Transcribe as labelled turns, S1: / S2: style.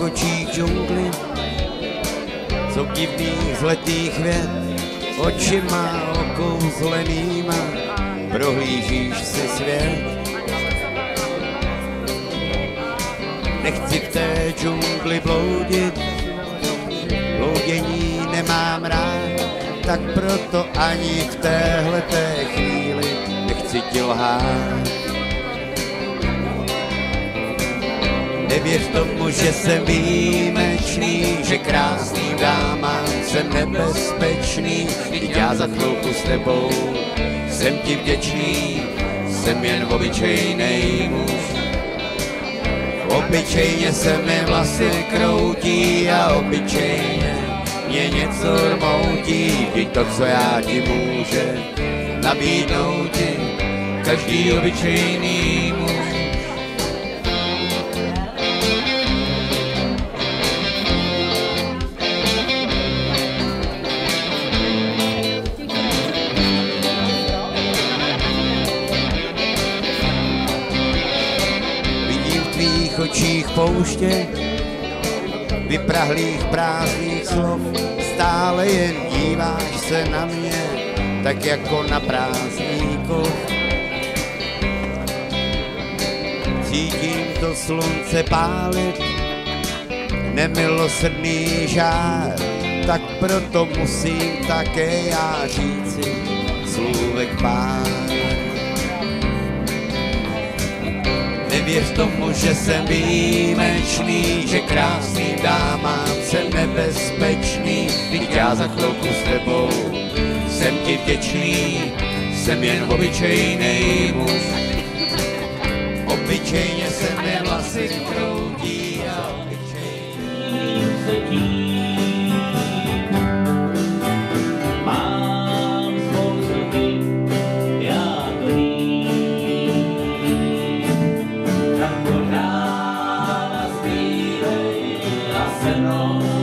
S1: mých očích džungli, co divných zletých věd, očima okouzlenýma prohlížíš si svět. Nechci v té džungli bloudit, bloudění nemám rád, tak proto ani v téhleté chvíli nechci ti lhát. Nevěř tomu, že jsem výjimečný, že krásný dáma jsem nebezpečný, i já za chvilku s tebou jsem ti vděčný, jsem jen obyčejnej muž. Obyčejně se mi vlasy kroutí a obyčejně mě něco rmoutí, vždyť to, co já ti může nabídnout ti, každý obyčejný očích pouště, vyprahlých prázdných slov, stále jen díváš se na mě, tak jako na prázdníkov. Cítím to slunce pálit, nemilosrdný žár, tak proto musím také já říci slůvek pár. Nevěř tomu, že jsem výjimečný, že krásným dámám jsem nebezpečný, vždyť já za chvilku s tebou jsem ti vděčný, jsem jen obyčejnej muž. Obyčejně se mi vlasy kroutí off and.